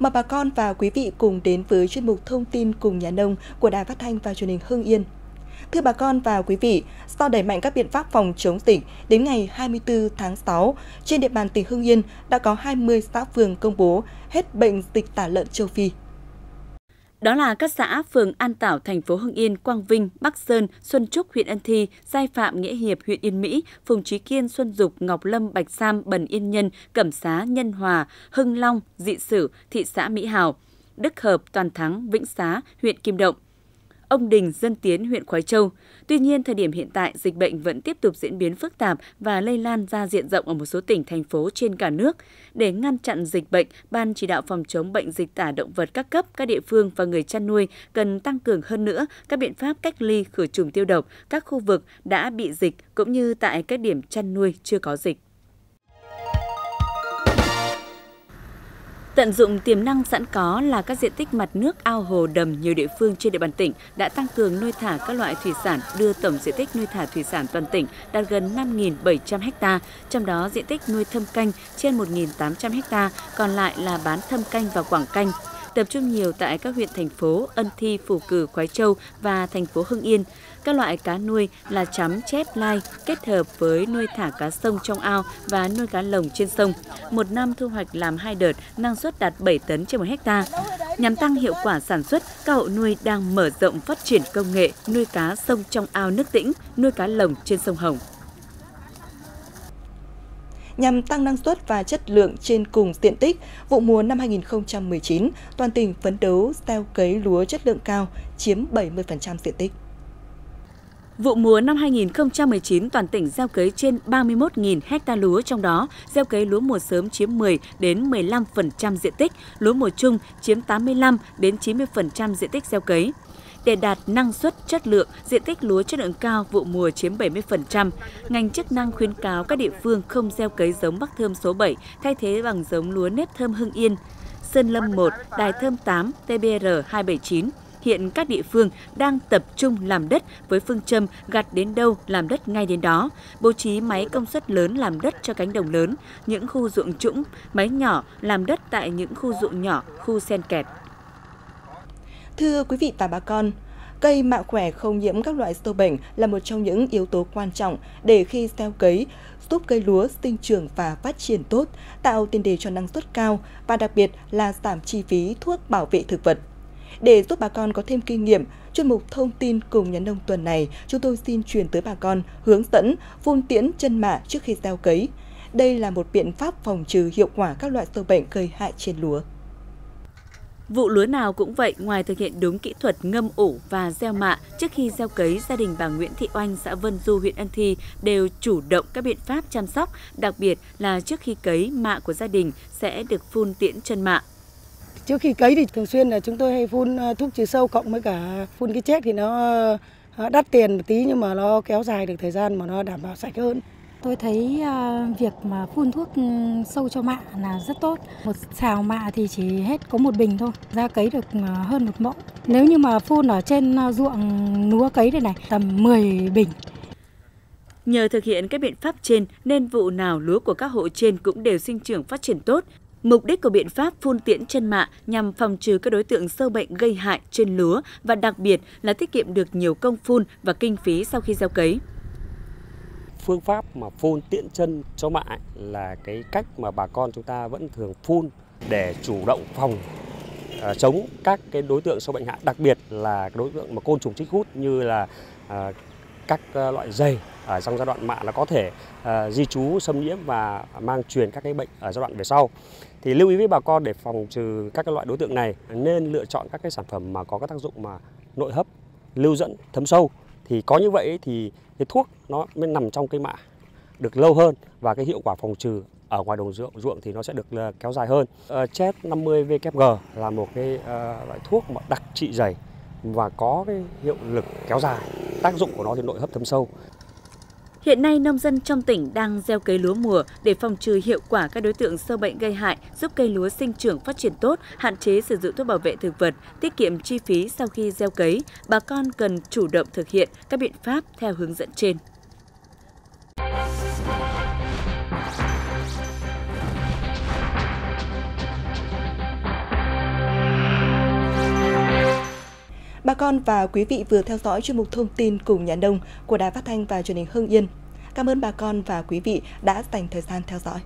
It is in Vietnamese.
bà con và quý vị cùng đến với chuyên mục Thông tin cùng nhà nông của Đài Phát thanh và Truyền hình Hưng Yên. Thưa bà con và quý vị, sau đẩy mạnh các biện pháp phòng chống dịch, đến ngày 24 tháng 6, trên địa bàn tỉnh Hưng Yên đã có 20 xã phường công bố hết bệnh dịch tả lợn châu Phi. Đó là các xã phường An Tảo, thành phố Hưng Yên, Quang Vinh, Bắc Sơn, Xuân Trúc, huyện Ân Thi, Giai Phạm, Nghĩa Hiệp, huyện Yên Mỹ, Phùng Trí Kiên, Xuân Dục, Ngọc Lâm, Bạch Sam, Bần Yên Nhân, Cẩm Xá, Nhân Hòa, Hưng Long, Dị Sử, thị xã Mỹ Hào, Đức Hợp, Toàn Thắng, Vĩnh Xá, huyện Kim Động. Ông Đình, Dân Tiến, huyện Khói Châu. Tuy nhiên, thời điểm hiện tại, dịch bệnh vẫn tiếp tục diễn biến phức tạp và lây lan ra diện rộng ở một số tỉnh, thành phố trên cả nước. Để ngăn chặn dịch bệnh, Ban chỉ đạo phòng chống bệnh dịch tả động vật các cấp, các địa phương và người chăn nuôi cần tăng cường hơn nữa các biện pháp cách ly khử trùng tiêu độc các khu vực đã bị dịch cũng như tại các điểm chăn nuôi chưa có dịch. Tận dụng tiềm năng sẵn có là các diện tích mặt nước ao hồ đầm nhiều địa phương trên địa bàn tỉnh đã tăng cường nuôi thả các loại thủy sản, đưa tổng diện tích nuôi thả thủy sản toàn tỉnh đạt gần 5.700 ha, trong đó diện tích nuôi thâm canh trên 1.800 ha, còn lại là bán thâm canh và quảng canh tập trung nhiều tại các huyện thành phố Ân Thi, phủ Cử, Khoái Châu và thành phố Hưng Yên. Các loại cá nuôi là chấm, chép, lai kết hợp với nuôi thả cá sông trong ao và nuôi cá lồng trên sông. Một năm thu hoạch làm hai đợt, năng suất đạt 7 tấn trên một hecta. Nhằm tăng hiệu quả sản xuất, các hộ nuôi đang mở rộng phát triển công nghệ nuôi cá sông trong ao nước tĩnh, nuôi cá lồng trên sông Hồng nhằm tăng năng suất và chất lượng trên cùng diện tích. Vụ mùa năm 2019, toàn tỉnh phấn đấu gieo cấy lúa chất lượng cao, chiếm 70% diện tích. Vụ mùa năm 2019, toàn tỉnh gieo cấy trên 31.000 hecta lúa, trong đó gieo cấy lúa mùa sớm chiếm 10 đến 15% diện tích, lúa mùa trung chiếm 85 đến 90% diện tích gieo cấy. Để đạt năng suất chất lượng, diện tích lúa chất lượng cao vụ mùa chiếm 70%, ngành chức năng khuyến cáo các địa phương không gieo cấy giống Bắc Thơm số 7 thay thế bằng giống lúa nếp thơm Hưng Yên, Sơn Lâm 1, Đài Thơm 8, TBR 279 hiện các địa phương đang tập trung làm đất với phương châm gặt đến đâu làm đất ngay đến đó, bố trí máy công suất lớn làm đất cho cánh đồng lớn, những khu ruộng trũng, máy nhỏ làm đất tại những khu ruộng nhỏ, khu sen kẹt. Thưa quý vị và bà con, cây mạ khỏe không nhiễm các loại sâu bệnh là một trong những yếu tố quan trọng để khi gieo cấy giúp cây lúa sinh trưởng và phát triển tốt, tạo tiền đề cho năng suất cao và đặc biệt là giảm chi phí thuốc bảo vệ thực vật. Để giúp bà con có thêm kinh nghiệm, chuyên mục thông tin cùng nhà nông tuần này, chúng tôi xin truyền tới bà con hướng dẫn phun tiễn chân mạ trước khi gieo cấy. Đây là một biện pháp phòng trừ hiệu quả các loại sâu bệnh gây hại trên lúa. Vụ lúa nào cũng vậy, ngoài thực hiện đúng kỹ thuật ngâm ủ và gieo mạ, trước khi gieo cấy, gia đình bà Nguyễn Thị Oanh, xã Vân Du, huyện Ân Thi đều chủ động các biện pháp chăm sóc, đặc biệt là trước khi cấy, mạ của gia đình sẽ được phun tiễn chân mạ. Trước khi cấy thì thường xuyên là chúng tôi hay phun à, thuốc trừ sâu cộng với cả phun cái chết thì nó à, đắt tiền một tí nhưng mà nó kéo dài được thời gian mà nó đảm bảo sạch hơn. Tôi thấy à, việc mà phun thuốc ừ, sâu cho mạ là rất tốt. Một xào mạ thì chỉ hết có một bình thôi, ra cấy được à, hơn một mẫu. Nếu như mà phun ở trên à, ruộng lúa cấy đây này, tầm 10 bình. Nhờ thực hiện các biện pháp trên nên vụ nào lúa của các hộ trên cũng đều sinh trưởng phát triển tốt, Mục đích của biện pháp phun tiễn chân mạ nhằm phòng trừ các đối tượng sâu bệnh gây hại trên lúa và đặc biệt là tiết kiệm được nhiều công phun và kinh phí sau khi gieo cấy. Phương pháp mà phun tiễn chân cho mạ là cái cách mà bà con chúng ta vẫn thường phun để chủ động phòng uh, chống các cái đối tượng sâu bệnh hại, đặc biệt là đối tượng mà côn trùng chích hút như là uh, các uh, loại dày ở trong giai đoạn mạ nó có thể uh, di trú xâm nhiễm và mang truyền các cái bệnh ở giai đoạn về sau. Thì lưu ý với bà con để phòng trừ các cái loại đối tượng này nên lựa chọn các cái sản phẩm mà có các tác dụng mà nội hấp lưu dẫn thấm sâu thì có như vậy thì cái thuốc nó mới nằm trong cây mạ được lâu hơn và cái hiệu quả phòng trừ ở ngoài đồng ruộng ruộng thì nó sẽ được ờ, kéo dài hơn. Uh, Chet 50 VKG là một cái ờ, loại thuốc mà đặc trị dày và có cái hiệu lực kéo dài. Tác dụng của nó thì nội hấp thấm sâu. Hiện nay, nông dân trong tỉnh đang gieo cấy lúa mùa để phòng trừ hiệu quả các đối tượng sâu bệnh gây hại, giúp cây lúa sinh trưởng phát triển tốt, hạn chế sử dụng thuốc bảo vệ thực vật, tiết kiệm chi phí sau khi gieo cấy. Bà con cần chủ động thực hiện các biện pháp theo hướng dẫn trên. Bà con và quý vị vừa theo dõi chuyên mục thông tin cùng nhà nông của Đài Phát thanh và Truyền hình Hưng Yên. Cảm ơn bà con và quý vị đã dành thời gian theo dõi.